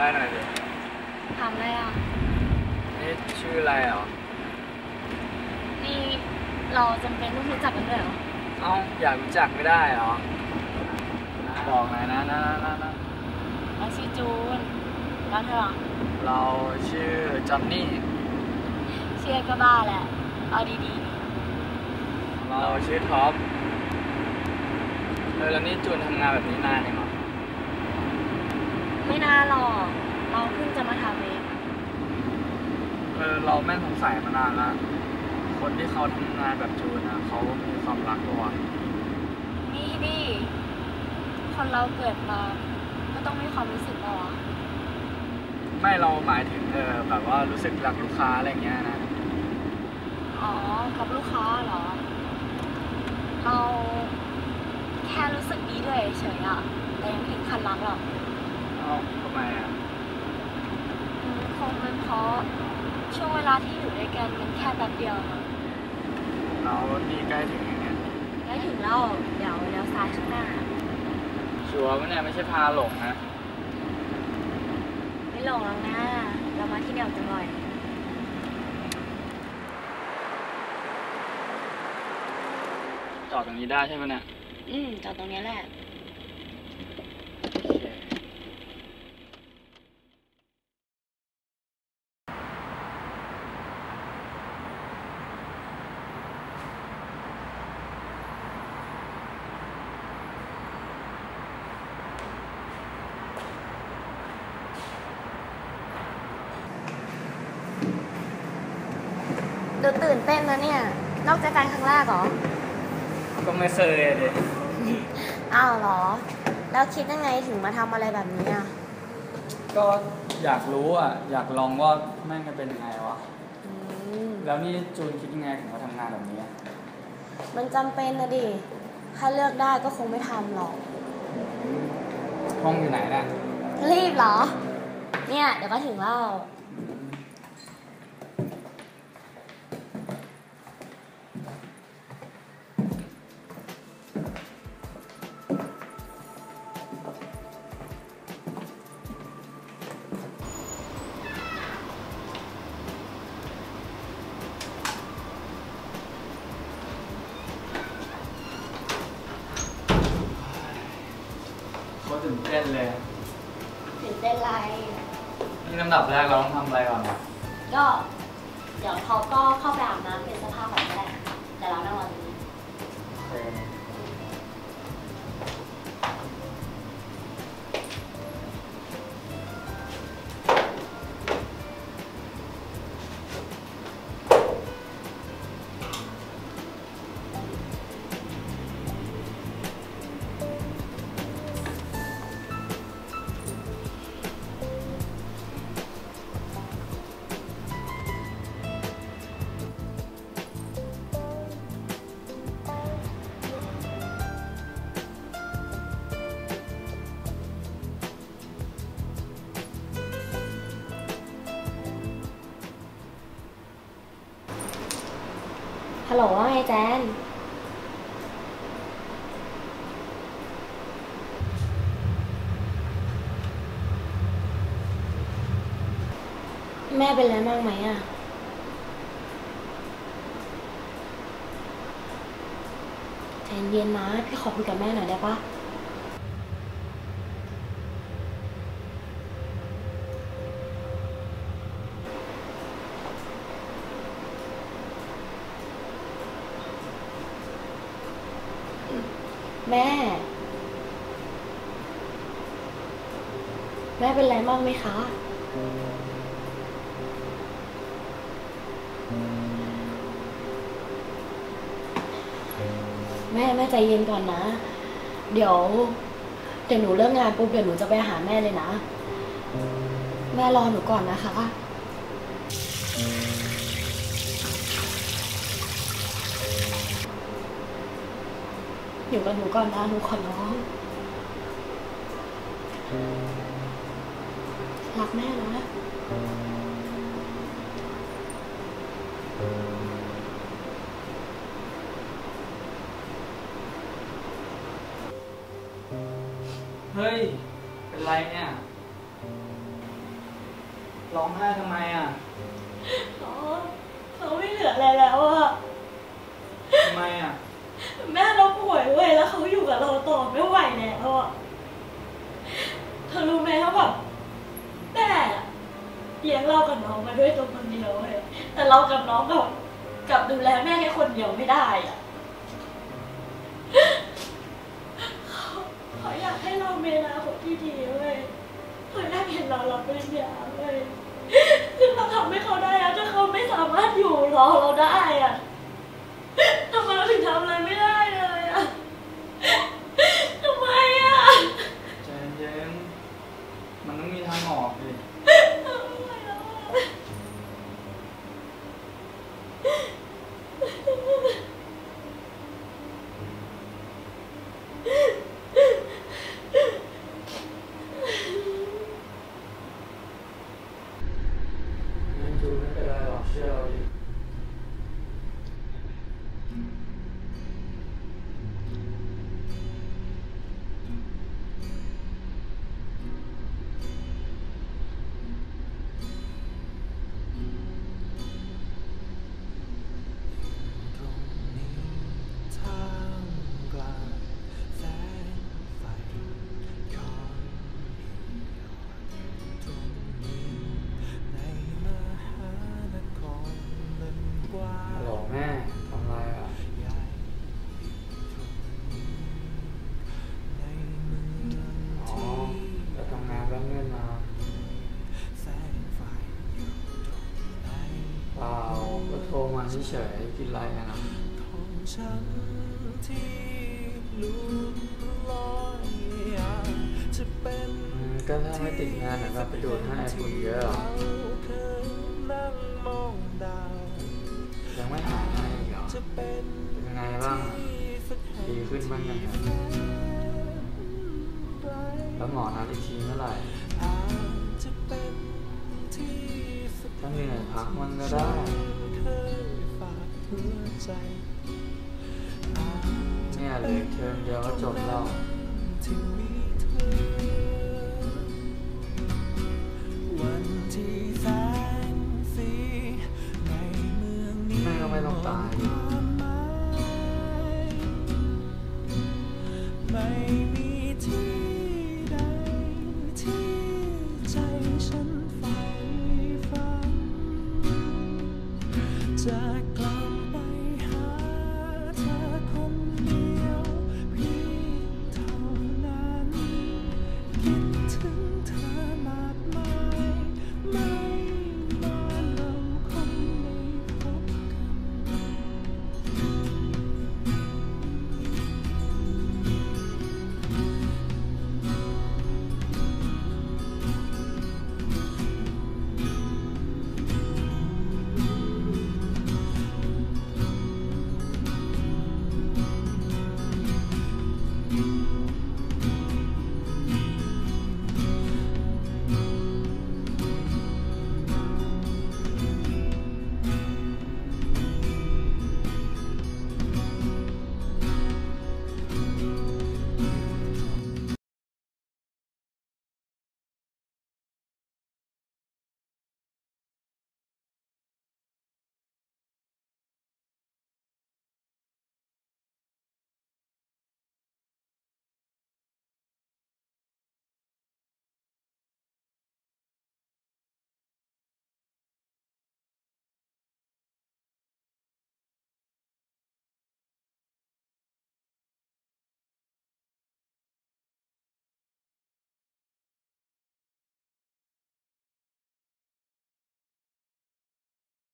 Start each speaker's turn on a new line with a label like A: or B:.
A: ได้หน่อยดิ
B: ถามอะไรอะ
A: นี่ชื่ออะไรเหรอ
B: นี่เราจำเป็นต้องรู้จักกันด้วยเหรอ
A: เอ้า อยากรู้จักไม่ได้เหรอ บอกหน่อยนะนะนะนะนะ
B: เราชื่อจูนแล้วเธออะ
A: เราชื่อจอนนี่
B: เชื่อก็บ้าแหละ เอาดี
A: เราชื่อท็อปเออแล้วนี่จูนทำงานแบบนี้นานยังเหรอ
B: ๆ ไม่น่าหรอก เราเพิ่งจะมาทำเอง
A: เออเราแม่งสงสัยมานานละคนที่เขาทำงานแบบจูนนะเขามีความรักตัว
B: นี่ดิคนเราเกิดมาก็ต้องมีความรู้สึกเหรอวะ
A: ไม่เราหมายถึงเออแบบว่ารู้สึกรักลูกค้าอะไรเงี้ยนะ
B: อ๋อกับลูกค้าเหรอ เราแค่รู้สึกดีด้วยเฉยๆอะแต่ยังไม่ถึงขั้นรักหรอก
A: เอ้า ทำไมอะ
B: อืมคงเป็นเพราะช่วงเวลาที่อยู่ด้วยกันมันแค่แป๊บเดียวมั้ง
A: เรานี่ใกล้ถึงอย่างเงี้ย
B: ได้ถึงแล้วเดี๋ยวเลี้ยวซ้ายข้างหน้า
A: ชัวร์ปะเนี่ยไม่ใช่พาหลงนะ
B: ไม่หลงแล้วนะเรามาที่เดียวกันบ่อย
A: จอดตรงนี้ได้ใช่ไหมเนี่ย
B: อืมจอดตรงนี้แหละ ดูตื่นเต้นนะเนี่ย นอกจากการครั้งแรกเหรอ
A: ก็ไม่เคยอะดิ
B: อ้าวเหรอ แล้วคิดยังไงถึงมาทำอะไรแบบนี้อะ
A: ก็อยากรู้อะ อยากลองว่าแม่งจะเป็นยังไงวะ
B: อืม
A: แล้วนี่จูนคิดยังไงถึงมาทำงานแบบนี้อะ
B: มันจำเป็นนะดิ ถ้าเลือกได้ก็คงไม่ทำหรอก
A: ห้องอยู่ไหนน่ะ
B: รีบเหรอ เนี่ย เดี๋ยวก็ถึงแล้ว
A: ตรตื่นเต้นเลย
B: ตื่นเต้นไร
A: นี่ลำดับแรกเราต้องทำอะไรก่อนวะ
B: ก็เดี๋ยวเขาก็เข้าไปอาบน้ำเปลี่ยนเสื้อผ้าก่อนก็ได้เดี๋ยวเรานั่งรอตรงนี้ ฮัลโหลว่าไงแจน แม่เป็นอะไรบ้างไหมอะ แจนเย็นนะ พี่ขอคุยกับแม่หน่อยได้ปะ แม่ แม่เป็นไรบ้างไหมคะ แม่แม่ใจเย็นก่อนนะ เดี๋ยว เดี๋ยวหนูเลิกงานปุ๊บเดี๋ยวหนูจะไปหาแม่เลยนะ แม่รอหนูก่อนนะคะ อยู่กับหนูก่อนนะหนูขอร้องรักแม่นะ
A: เลี้
B: ยงเรากับน้องมาด้วยตัวคนเดียวเลยแต่เรากับน้องแบบกับดูแลแม่แค่คนเดียวไม่ได้อะเขาเขาอยากให้เราเมลาคนที่ดีเว้ยเขาอยากเห็นเรารับปริญญาเว้ยซึ่งเราทำให้เขาได้อะถ้าเขาไม่สามารถอยู่รอเราได้อะ เฉ
A: ยๆกินไรนะ
C: ก็
A: ถ้าไม่ติดงานเดี๋ยวแบบไปดูดให้ฝุ่นเยอะหรอ
C: เคยนั่งมองดาว
A: ยังไม่หายให้เหรอ
C: เป็น
A: ยังไงบ้างดีขึ้นบ้างยังครับแล้วหมอนัดอีกทีเมื่อไหร่
C: อาจจะเป็นที่สัก
A: ถ้าเหนื่อยพักมันก็ได้
C: หัวใจอาจจะ
A: เนี่ยเหลยเทอมเดียวก็จบแล้ว
C: ที่มีเธอวันที่แสงสีในเมืองนี้
A: แม่ก็ไม่ต้องตายดิ
C: ความหมาย